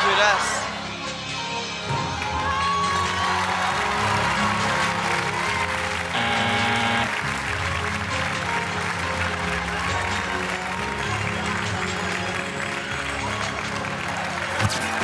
dégueulasse. That's